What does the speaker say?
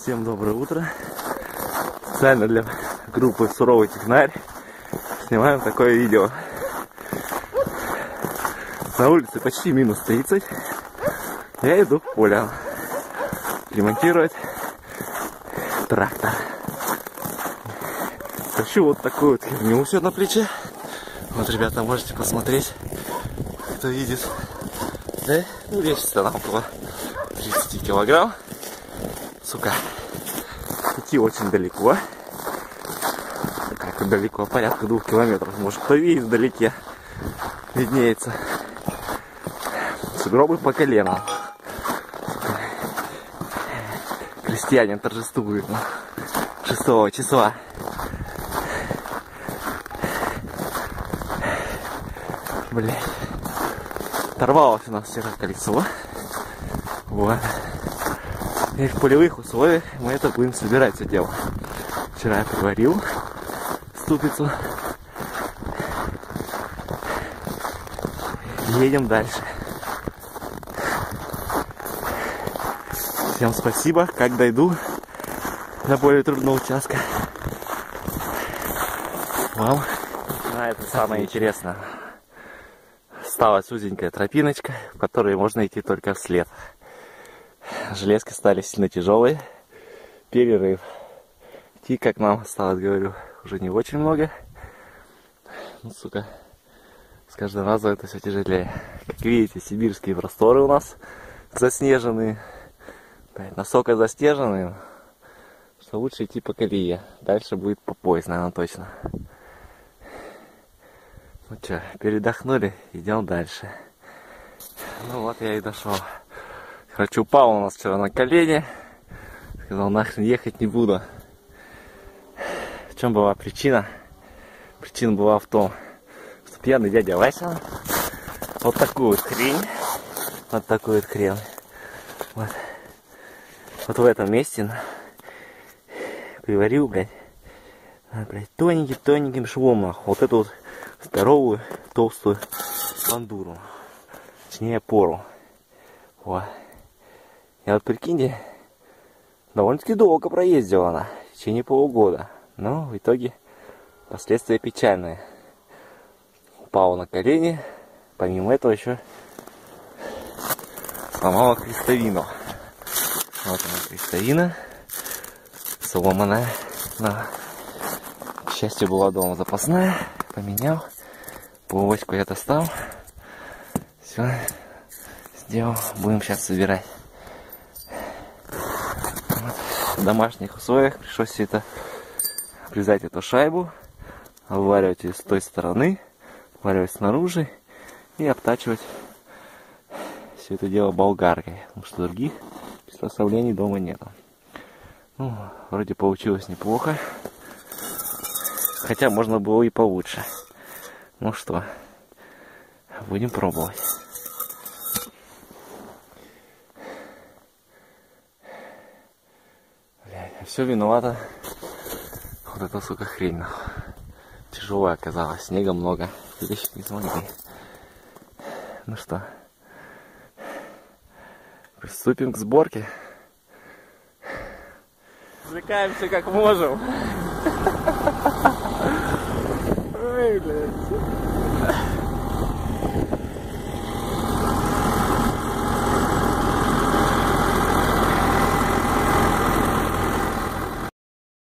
Всем доброе утро. Специально для группы Суровый Технарь снимаем такое видео. На улице почти минус 30. Я иду в поле ремонтировать трактор. Хочу вот такую вот херню все на плече. Вот, ребята, можете посмотреть, кто видит. Да? Ну, весит она около 30 килограмм. Сука. Идти очень далеко. Как далеко, порядка двух километров. Может, кто видит вдалеке. Виднеется. Сугробы по колено. Крестьянин торжествует. 6 числа. Блять. Оторвалось у нас вчера колесо. Вот. И в полевых условиях мы это будем собирать все дело. Вчера я приварил ступицу. Едем дальше. Всем спасибо. Как дойду до более трудного участка. Вам. А это самое интересное. Осталась узенькая тропиночка, в которой можно идти только вслед. Железки стали сильно тяжелые. Перерыв. Идти, как нам осталось, говорю, уже не очень много. Ну, сука, с каждым разом это все тяжелее. Как видите, сибирские просторы у нас заснеженные. Настолько заснеженные, что лучше идти по колее. Дальше будет по пояс, наверное, точно. Ну что, передохнули, идем дальше. Ну вот я и дошел. Короче, упал у нас вчера на колени. Сказал, нахрен ехать не буду. В чем была причина? Причина была в том, что пьяный дядя Вася вот такую вот хрень, вот такую вот хрень, вот, вот в этом месте приварил, блядь, блядь, тоненьким-тоненьким швом, нахуй, вот эту вот здоровую, толстую бандуру. Точнее, пору. Вот. И вот прикиньте, довольно-таки долго проездила она. В течение полугода. Но в итоге последствия печальные. Упала на колени. Помимо этого еще сломала крестовину. Вот она крестовина. Сломанная. Но, к счастью, была дома запасная поменял. Полочку я достал. Все сделал. Будем сейчас собирать. Вот. В домашних условиях пришлось все это обрезать эту шайбу, вываривать ее с той стороны, вываривать снаружи и обтачивать все это дело болгаркой, потому что других приспособлений дома нет. Ну, вроде получилось неплохо. Хотя можно было и получше. Ну что, будем пробовать. Блядь, а все виновата. Вот эта, сука, хрень. Тяжелая оказалась, снега много. Вытащить не смогли. Ну что, приступим к сборке. Развлекаемся как можем. Блядь.